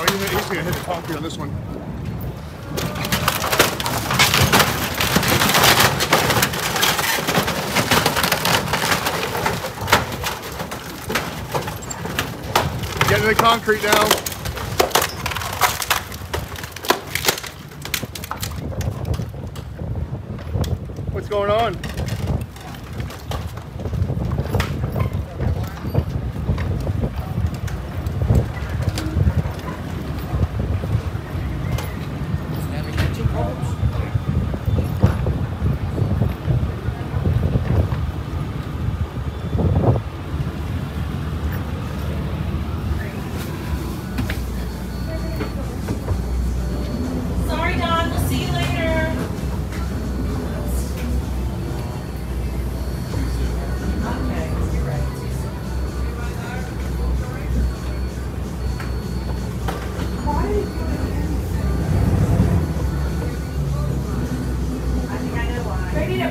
Oh, he's gonna hit the concrete on this one. Getting the concrete now. What's going on?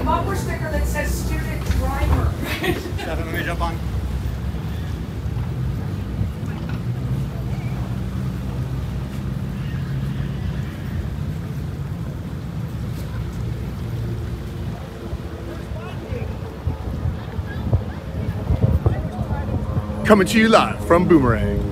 Bumper sticker that says student driver. Stefan, let me jump on. Coming to you live from Boomerang.